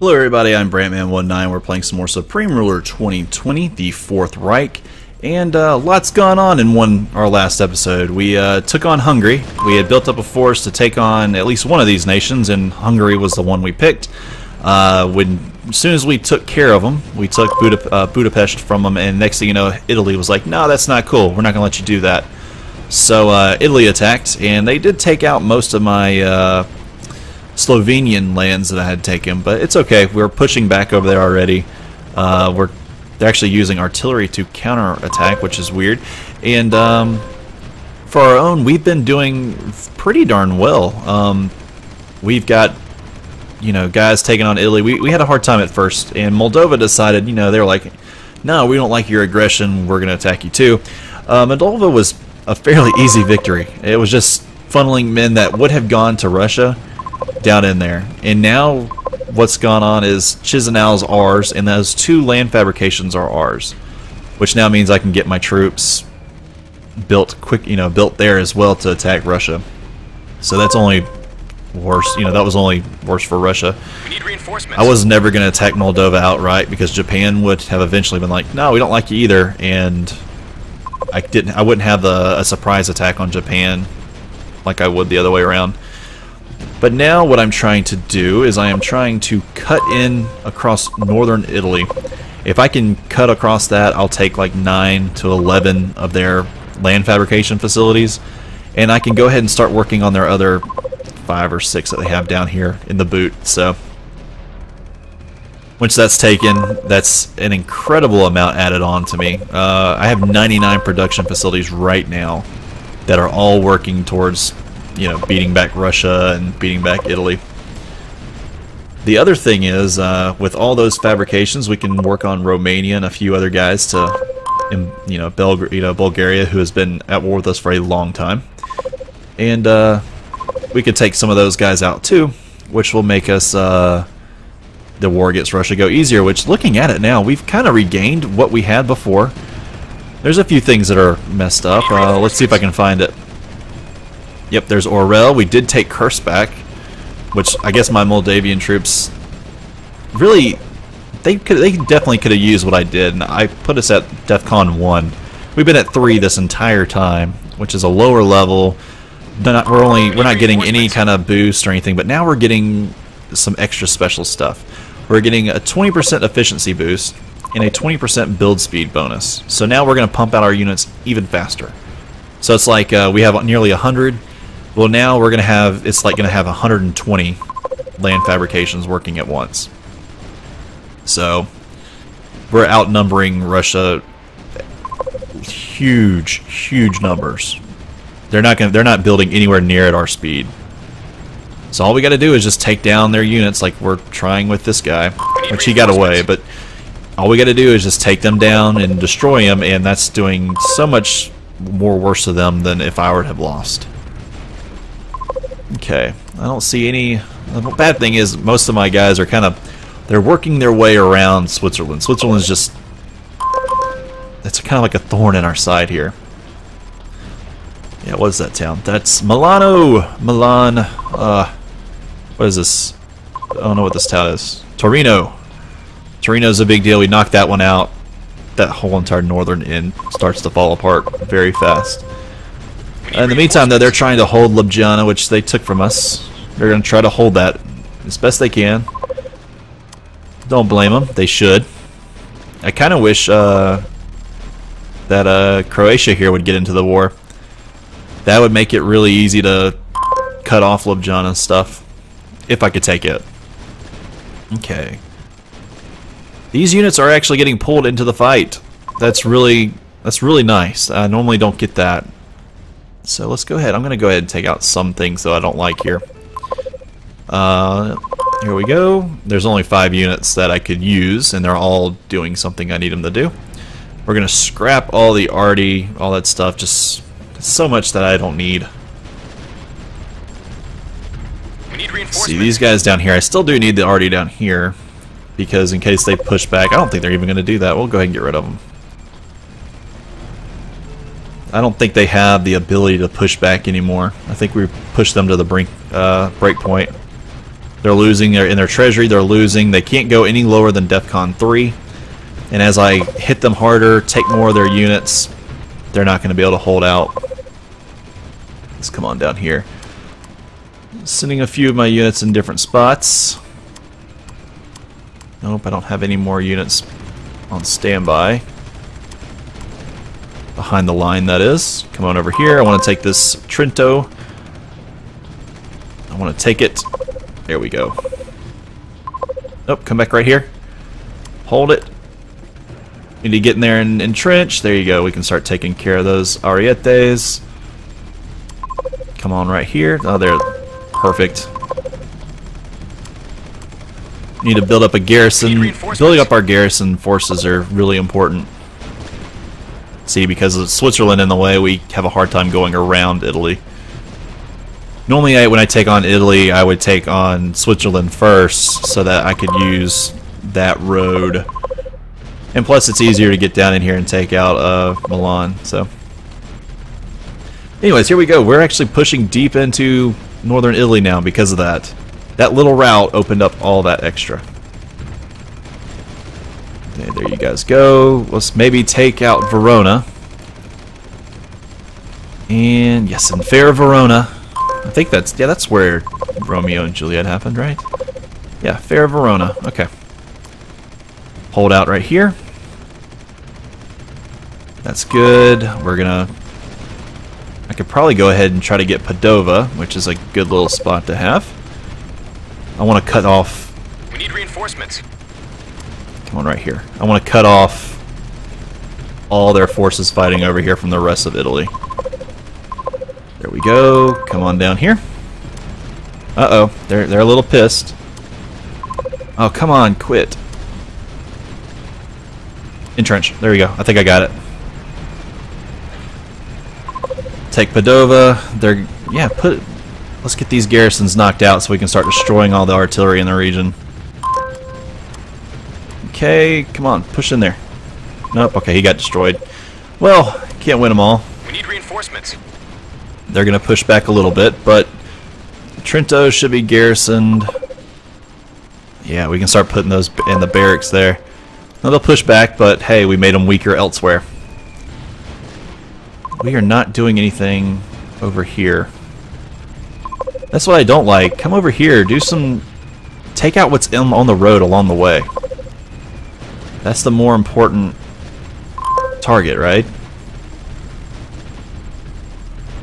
Hello everybody, I'm Brantman19. We're playing some more Supreme Ruler 2020, the Fourth Reich, and uh, lots gone on in one our last episode. We uh, took on Hungary. We had built up a force to take on at least one of these nations, and Hungary was the one we picked. Uh, when as soon as we took care of them, we took uh, Budapest from them, and next thing you know, Italy was like, "No, that's not cool. We're not going to let you do that." So uh, Italy attacked, and they did take out most of my uh, Slovenian lands that I had taken, but it's okay. We're pushing back over there already. Uh, we're they're actually using artillery to counter attack, which is weird. And um, for our own, we've been doing pretty darn well. Um, we've got you know guys taking on Italy. We we had a hard time at first, and Moldova decided you know they were like, no, we don't like your aggression. We're going to attack you too. Uh, Moldova was a fairly easy victory. It was just funneling men that would have gone to Russia down in there. And now what's gone on is Chisinau's ours, and those two land fabrications are ours. Which now means I can get my troops built quick, you know, built there as well to attack Russia. So that's only worse, you know, that was only worse for Russia. We need reinforcements. I was never going to attack Moldova outright because Japan would have eventually been like, "No, we don't like you either," and I didn't. I wouldn't have the, a surprise attack on Japan like I would the other way around. But now what I'm trying to do is I am trying to cut in across northern Italy. If I can cut across that, I'll take like 9 to 11 of their land fabrication facilities, and I can go ahead and start working on their other 5 or 6 that they have down here in the boot. So once that's taken, that's an incredible amount added on to me. Uh, I have 99 production facilities right now that are all working towards you know, beating back Russia and beating back Italy. The other thing is, uh, with all those fabrications, we can work on Romania and a few other guys to, you know, Belg you know, Bulgaria, who has been at war with us for a long time. And uh, we could take some of those guys out too, which will make us uh, the war against Russia go easier. Which, looking at it now, we've kind of regained what we had before. There's a few things that are messed up. Uh, let's see if I can find it. Yep, there's Orel. We did take Kursk back, which I guess my Moldavian troops really they could they definitely could have used what I did, and I put us at DEFCON one. We've been at three this entire time, which is a lower level. Not, we're only we're not getting any kind of boost or anything, but now we're getting some extra special stuff. We're getting a 20% efficiency boost and a 20% build speed bonus. So now we're going to pump out our units even faster. So it's like uh, we have nearly 100 well, now we're going to have, it's like going to have 120 land fabrications working at once. So, we're outnumbering Russia huge, huge numbers. They're not going they're not building anywhere near at our speed. So all we got to do is just take down their units like we're trying with this guy, which he got away, but all we got to do is just take them down and destroy them, and that's doing so much more worse to them than if I would have lost. Okay, I don't see any... The bad thing is most of my guys are kind of... They're working their way around Switzerland. Switzerland's just... It's kind of like a thorn in our side here. Yeah, what is that town? That's Milano! Milan. Uh, what is this? I don't know what this town is. Torino. Torino's a big deal. We knocked that one out. That whole entire northern end starts to fall apart very fast. In the meantime, though, they're trying to hold Ljubljana, which they took from us. They're going to try to hold that as best they can. Don't blame them. They should. I kind of wish uh, that uh, Croatia here would get into the war. That would make it really easy to cut off Ljubljana stuff. If I could take it. Okay. These units are actually getting pulled into the fight. That's really that's really nice. I normally don't get that. So let's go ahead. I'm going to go ahead and take out some things that I don't like here. Uh, here we go. There's only five units that I could use, and they're all doing something I need them to do. We're going to scrap all the arty, all that stuff, just so much that I don't need. need See, these guys down here, I still do need the arty down here, because in case they push back, I don't think they're even going to do that. We'll go ahead and get rid of them. I don't think they have the ability to push back anymore. I think we pushed them to the brink, uh, break point. They're losing their in their treasury. They're losing. They can't go any lower than DEFCON three. And as I hit them harder, take more of their units, they're not going to be able to hold out. Let's come on down here. Sending a few of my units in different spots. Nope, I don't have any more units on standby. Behind the line, that is. Come on over here. I want to take this Trento. I want to take it. There we go. Oh, come back right here. Hold it. Need to get in there and entrench. There you go. We can start taking care of those Arietes. Come on right here. Oh, they're perfect. Need to build up a garrison. Building up our garrison forces are really important. See, because of Switzerland in the way, we have a hard time going around Italy. Normally, I, when I take on Italy, I would take on Switzerland first, so that I could use that road. And plus, it's easier to get down in here and take out uh, Milan. So, anyways, here we go. We're actually pushing deep into northern Italy now because of that. That little route opened up all that extra. There you guys go. Let's maybe take out Verona. And yes, in fair Verona. I think that's, yeah, that's where Romeo and Juliet happened, right? Yeah, fair Verona. Okay. Hold out right here. That's good. We're gonna... I could probably go ahead and try to get Padova, which is a good little spot to have. I want to cut off... We need reinforcements. Come on, right here. I want to cut off all their forces fighting over here from the rest of Italy. There we go. Come on down here. Uh-oh. They're, they're a little pissed. Oh, come on. Quit. Entrench. There we go. I think I got it. Take Padova. They're... Yeah, put... Let's get these garrisons knocked out so we can start destroying all the artillery in the region. Okay, come on, push in there. Nope, okay, he got destroyed. Well, can't win them all. We need reinforcements. They're going to push back a little bit, but Trento should be garrisoned. Yeah, we can start putting those in the barracks there. Now they'll push back, but hey, we made them weaker elsewhere. We are not doing anything over here. That's what I don't like. Come over here, do some... Take out what's in, on the road along the way. That's the more important target, right?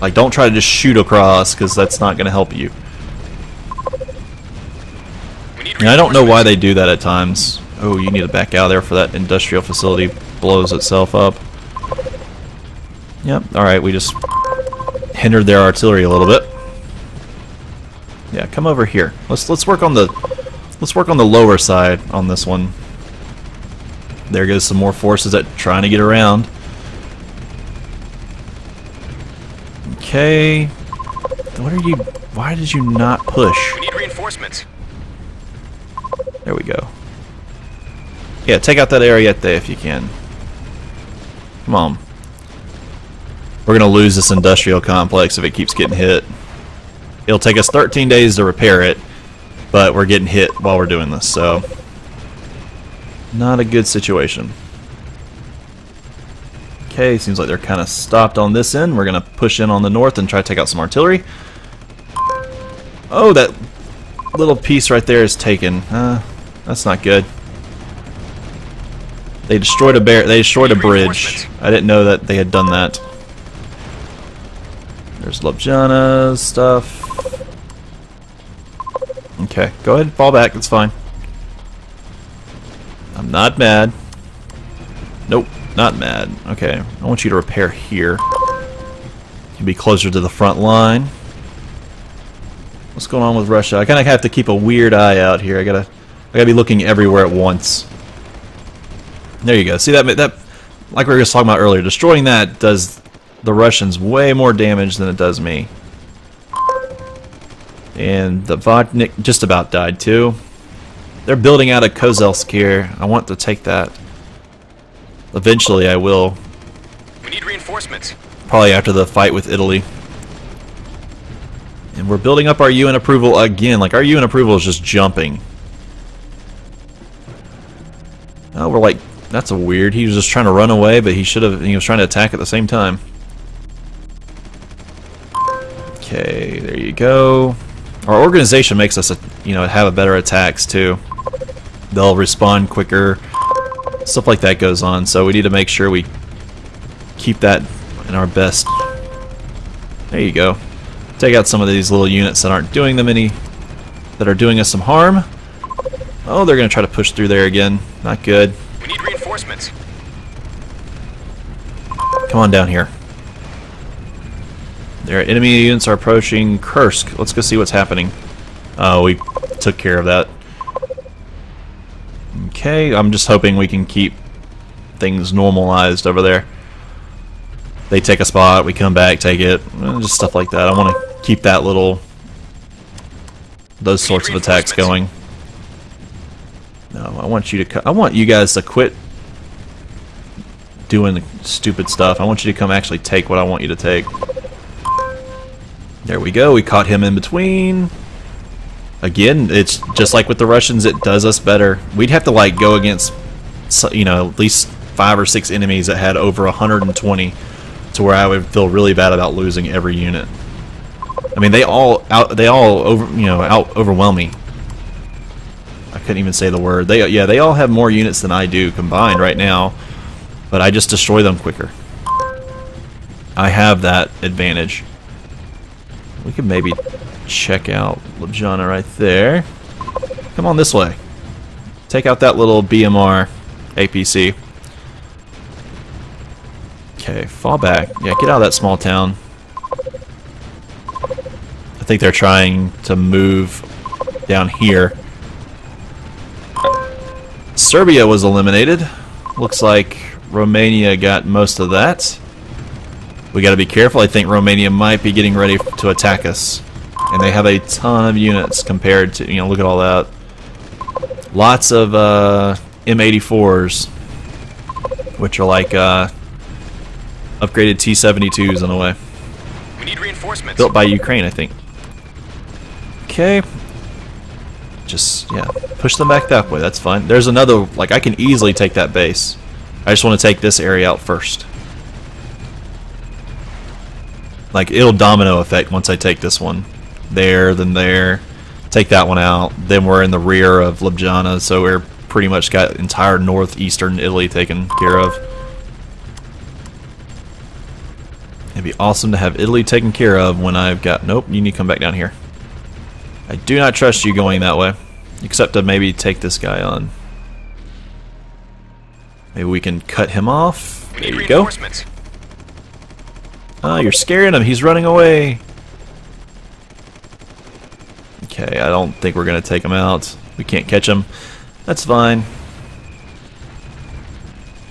Like, don't try to just shoot across, because that's not going to help you. And I don't know why they do that at times. Oh, you need to back out there for that industrial facility blows itself up. Yep, alright, we just hindered their artillery a little bit. Yeah, come over here. Let's let's work on the let's work on the lower side on this one. There goes some more forces that trying to get around. Okay. What are you why did you not push? We need reinforcements. There we go. Yeah, take out that area there if you can. Come on. We're gonna lose this industrial complex if it keeps getting hit. It'll take us 13 days to repair it, but we're getting hit while we're doing this, so not a good situation. Okay, seems like they're kind of stopped on this end. We're going to push in on the north and try to take out some artillery. Oh, that little piece right there is taken. Uh, that's not good. They destroyed a bear. They destroyed a bridge. I didn't know that they had done that. There's Ljubljana's stuff. Okay, go ahead, and fall back. It's fine. I'm not mad. Nope, not mad. Okay, I want you to repair here. You be closer to the front line. What's going on with Russia? I kind of have to keep a weird eye out here. I gotta, I gotta be looking everywhere at once. There you go. See that? That, like we were just talking about earlier, destroying that does the Russians way more damage than it does me. And the Vodnik just about died too. They're building out a Kozelsk here. I want to take that. Eventually I will. We need reinforcements. Probably after the fight with Italy. And we're building up our UN approval again. Like, our UN approval is just jumping. Oh, we're like, that's a weird. He was just trying to run away, but he should have, he was trying to attack at the same time. Okay, there you go. Our organization makes us, a, you know, have a better attacks too. They'll respond quicker. Stuff like that goes on, so we need to make sure we keep that in our best. There you go. Take out some of these little units that aren't doing them any, that are doing us some harm. Oh, they're going to try to push through there again. Not good. We need reinforcements. Come on down here. Their enemy units are approaching Kursk. Let's go see what's happening. Oh, we took care of that. Okay, I'm just hoping we can keep things normalized over there. They take a spot, we come back, take it, eh, just stuff like that. I want to keep that little, those sorts of attacks going. No, I want you to, I want you guys to quit doing stupid stuff. I want you to come actually take what I want you to take. There we go. We caught him in between. Again, it's just like with the Russians. It does us better. We'd have to like go against, you know, at least five or six enemies that had over 120 to where I would feel really bad about losing every unit. I mean, they all out, they all over, you know, out overwhelm me. I couldn't even say the word. They, yeah, they all have more units than I do combined right now, but I just destroy them quicker. I have that advantage. We could maybe check out Ljubljana right there. Come on this way. Take out that little BMR APC. Okay, fall back. Yeah, get out of that small town. I think they're trying to move down here. Serbia was eliminated. Looks like Romania got most of that. We gotta be careful. I think Romania might be getting ready to attack us. And they have a ton of units compared to, you know, look at all that. Lots of uh, M84s, which are like uh, upgraded T-72s in a way. We need reinforcements. Built by Ukraine, I think. Okay. Just, yeah, push them back that way. That's fine. There's another, like, I can easily take that base. I just want to take this area out first. Like, it'll domino effect once I take this one. There, then there. Take that one out. Then we're in the rear of Ljubljana, so we're pretty much got entire northeastern Italy taken care of. It'd be awesome to have Italy taken care of when I've got... Nope, you need to come back down here. I do not trust you going that way. Except to maybe take this guy on. Maybe we can cut him off. There you go. reinforcements. Oh, you're scaring him. He's running away. Okay, I don't think we're going to take him out. We can't catch him. That's fine.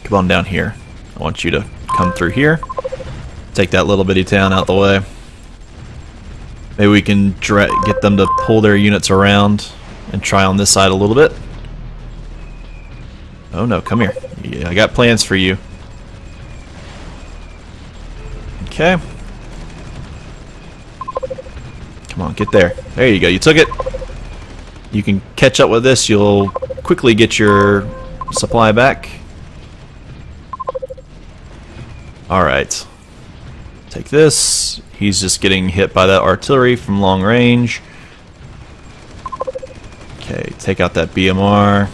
Come on down here. I want you to come through here. Take that little bitty town out the way. Maybe we can get them to pull their units around and try on this side a little bit. Oh no, come here. Yeah, I got plans for you. Okay. Come on, get there. There you go. You took it. You can catch up with this. You'll quickly get your supply back. Alright. Take this. He's just getting hit by that artillery from long range. Okay, take out that BMR.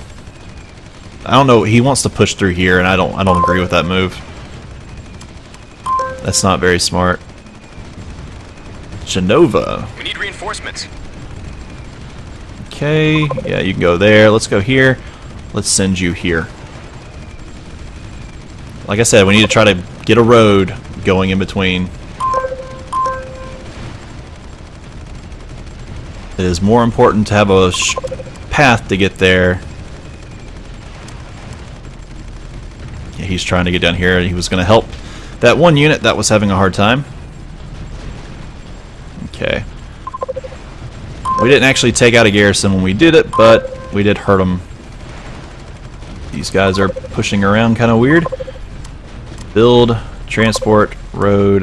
I don't know. He wants to push through here, and I don't. I don't agree with that move. That's not very smart. Genova. We need reinforcements. Okay, yeah, you can go there. Let's go here. Let's send you here. Like I said, we need to try to get a road going in between. It is more important to have a sh path to get there. Yeah, he's trying to get down here. He was going to help that one unit that was having a hard time. Okay. We didn't actually take out a garrison when we did it, but we did hurt them. These guys are pushing around kind of weird. Build, transport, road.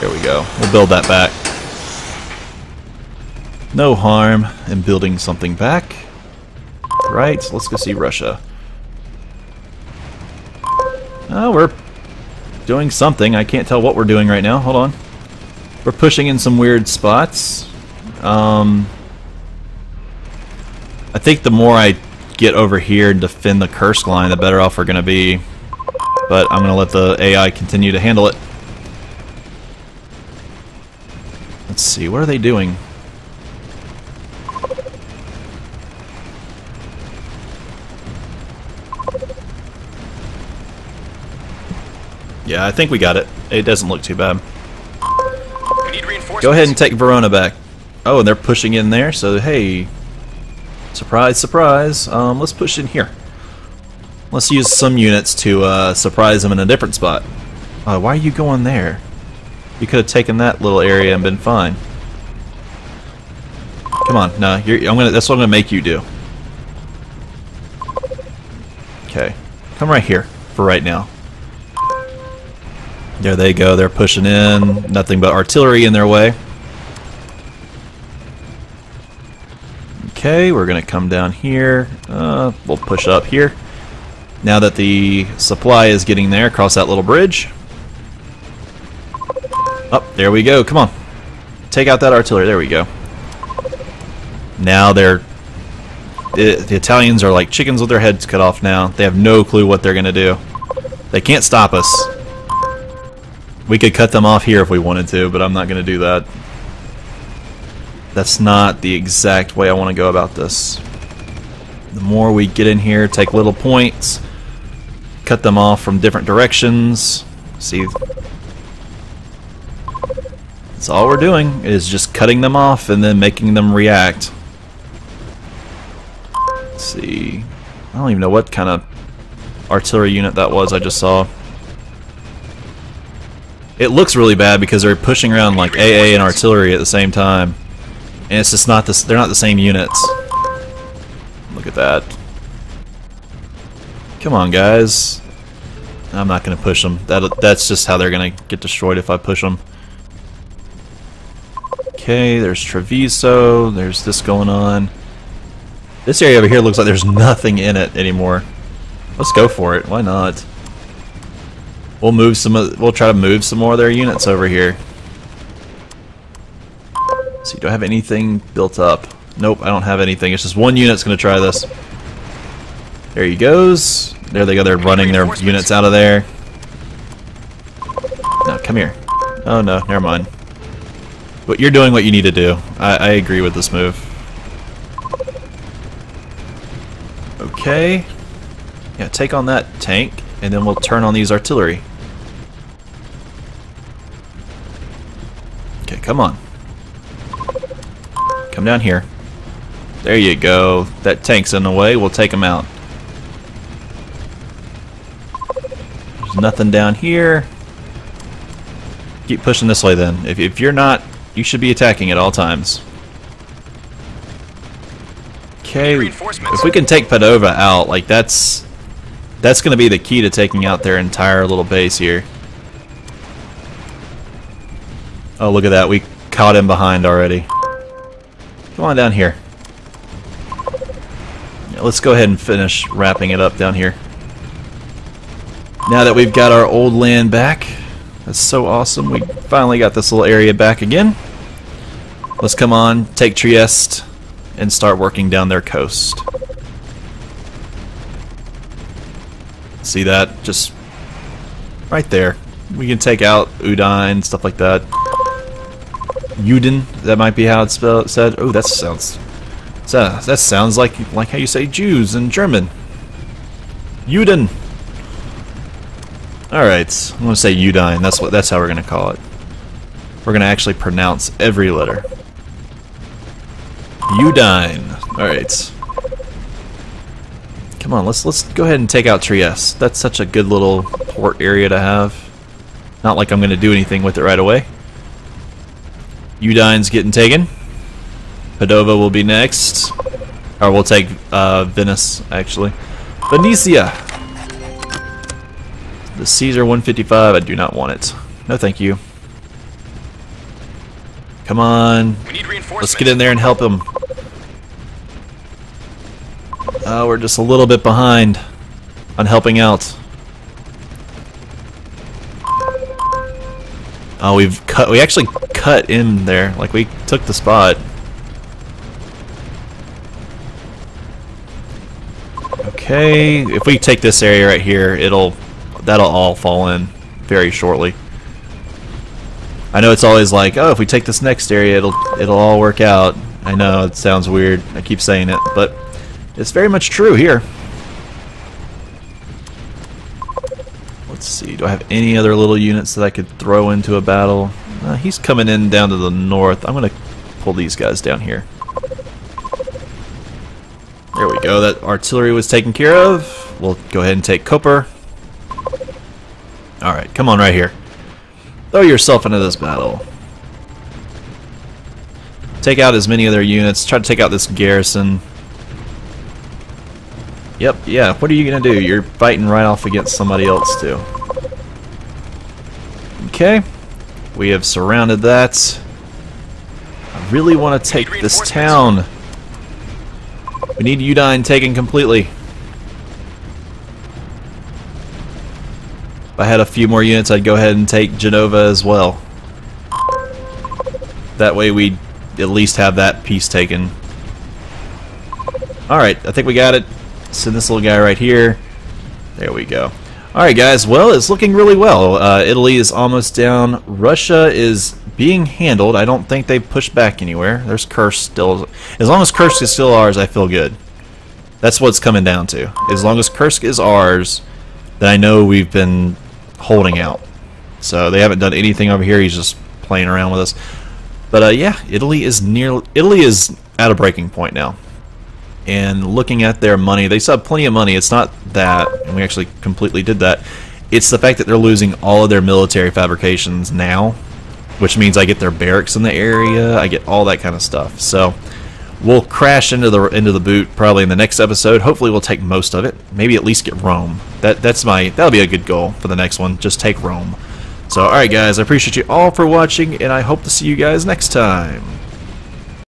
There we go. We'll build that back. No harm in building something back. Right, let's go see Russia. Oh, we're doing something. I can't tell what we're doing right now. Hold on. We're pushing in some weird spots. Um, I think the more I get over here and defend the Kursk line, the better off we're going to be. But I'm going to let the AI continue to handle it. Let's see, what are they doing? Yeah, I think we got it. It doesn't look too bad. Go ahead and take Verona back. Oh, and they're pushing in there, so hey. Surprise, surprise. Um, let's push in here. Let's use some units to uh, surprise them in a different spot. Uh, why are you going there? You could have taken that little area and been fine. Come on, no, you're, I'm gonna. That's what I'm gonna make you do. Okay, come right here for right now. There they go. They're pushing in. Nothing but artillery in their way. Okay, we're to come down here. Uh, we'll push up here. Now that the supply is getting there, cross that little bridge. Up, oh, there we go. Come on. Take out that artillery. There we go. Now they're... The, the Italians are like chickens with their heads cut off now. They have no clue what they're to do. They can't stop us. We could cut them off here if we wanted to, but I'm not going to do that. That's not the exact way I want to go about this. The more we get in here, take little points, cut them off from different directions. See, that's all we're doing is just cutting them off and then making them react. Let's see, I don't even know what kind of artillery unit that was I just saw. It looks really bad because they're pushing around like AA and artillery at the same time. And it's just not this they're not the same units. Look at that. Come on, guys. I'm not going to push them. That that's just how they're going to get destroyed if I push them. Okay, there's Treviso. There's this going on. This area over here looks like there's nothing in it anymore. Let's go for it. Why not? We'll move some. We'll try to move some more of their units over here. See, do I have anything built up? Nope, I don't have anything. It's just one unit's going to try this. There he goes. There they go. They're running their units out of there. No, come here. Oh no, never mind. But you're doing what you need to do. I, I agree with this move. Okay. Yeah, take on that tank, and then we'll turn on these artillery. Come on. Come down here. There you go. That tank's in the way. We'll take him out. There's nothing down here. Keep pushing this way then. If, if you're not, you should be attacking at all times. Okay, if we can take Padova out, like that's that's going to be the key to taking out their entire little base here. Oh, look at that. We caught him behind already. Come on down here. Let's go ahead and finish wrapping it up down here. Now that we've got our old land back, that's so awesome. We finally got this little area back again. Let's come on, take Trieste, and start working down their coast. See that? Just right there. We can take out Udine, stuff like that. Uden, that might be how it's spelled, said. Oh, that sounds that, that sounds like like how you say Jews in German. Uden. All right, I'm gonna say Udine. That's what that's how we're gonna call it. We're gonna actually pronounce every letter. Udine. All right. Come on, let's let's go ahead and take out Trieste. That's such a good little port area to have. Not like I'm gonna do anything with it right away. Udine's getting taken. Padova will be next. Or we'll take uh, Venice, actually. Venetia! The Caesar 155, I do not want it. No thank you. Come on. We need. Let's get in there and help him. Oh, we're just a little bit behind on helping out. Oh, we've cut. We actually cut in there. Like we took the spot. Okay, if we take this area right here, it'll that'll all fall in very shortly. I know it's always like, oh, if we take this next area, it'll it'll all work out. I know it sounds weird. I keep saying it, but it's very much true here. Let's see. Do I have any other little units that I could throw into a battle? Uh, he's coming in down to the north. I'm going to pull these guys down here. There we go. That artillery was taken care of. We'll go ahead and take Koper. Alright, come on right here. Throw yourself into this battle. Take out as many of their units. Try to take out this garrison. Yep, yeah. What are you going to do? You're fighting right off against somebody else, too. Okay. We have surrounded that. I really want to take this town. We need Udine taken completely. If I had a few more units, I'd go ahead and take Genova as well. That way we at least have that piece taken. Alright, I think we got it. Send this little guy right here. There we go. Alright guys, well, it's looking really well. Uh, Italy is almost down. Russia is being handled. I don't think they've pushed back anywhere. There's Kursk still. As long as Kursk is still ours, I feel good. That's what it's coming down to. As long as Kursk is ours, then I know we've been holding out. So they haven't done anything over here. He's just playing around with us. But uh, yeah, Italy is near. Italy is at a breaking point now and looking at their money, they still have plenty of money. It's not that, and we actually completely did that. It's the fact that they're losing all of their military fabrications now, which means I get their barracks in the area, I get all that kind of stuff. So we'll crash into the into the boot probably in the next episode. Hopefully we'll take most of it. Maybe at least get Rome. That that's my that'll be a good goal for the next one. Just take Rome. So alright guys, I appreciate you all for watching and I hope to see you guys next time.